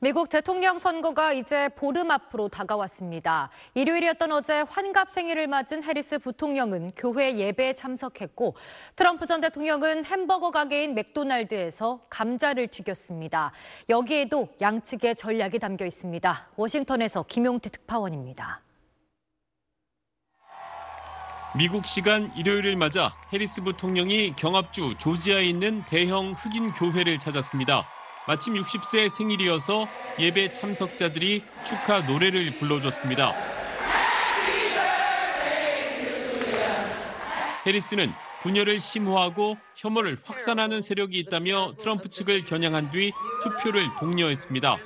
미국 대통령 선거가 이제 보름 앞으로 다가왔습니다. 일요일이었던 어제 환갑 생일을 맞은 해리스 부통령은 교회 예배에 참석했고 트럼프 전 대통령은 햄버거 가게인 맥도날드에서 감자를 튀겼습니다. 여기에도 양측의 전략이 담겨 있습니다. 워싱턴에서 김용태 특파원입니다. 미국 시간 일요일을 맞아 해리스 부통령이 경합주 조지아에 있는 대형 흑인 교회를 찾았습니다. 마침 60세 생일이어서 예배 참석자들이 축하 노래를 불러줬습니다. 해리스는 분열을 심화하고 혐오를 확산하는 세력이 있다며 트럼프 측을 겨냥한 뒤 투표를 독려했습니다.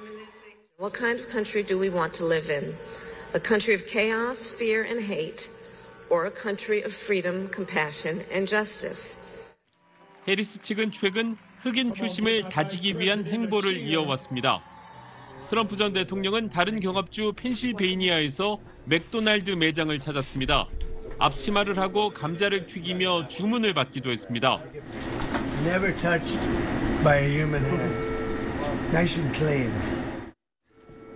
What kind of country do we want to live in? A country of chaos, fear, and hate, or a country of freedom, compassion, and justice? 해리스 측은 최근 흑인 표심을 다지기 위한 행보를 이어왔습니다. 트럼프 전 대통령은 다른 경합주 펜실베이니아에서 맥도날드 매장을 찾았습니다. 앞치마를 하고 감자를 튀기며 주문을 받기도 했습니다.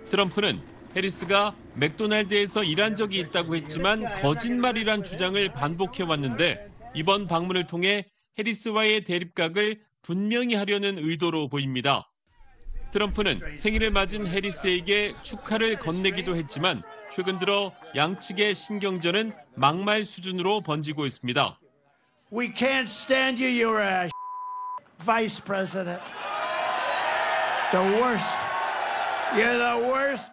트럼프는 해리스가 맥도날드에서 일한 적이 있다고 했지만 거짓말이란 주장을 반복해 왔는데 이번 방문을 통해 해리스와의 대립각을 분명히 하려는 의도로 보입니다. 트럼프는 생일을 맞은 해리스에게 축하를 건네기도 했지만 최근 들어 양측의 신경전은 막말 수준으로 번지고 있습니다. We can't stand you. You're a vice president. The worst. You're the worst.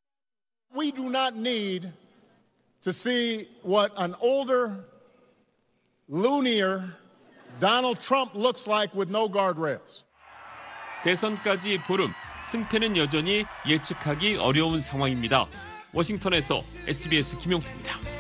We do not need to see what an older, loonier Donald Trump looks like with no guardrails. 대선까지 보름, 승패는 여전히 예측하기 어려운 상황입니다. 워싱턴에서 SBS 김용태입니다.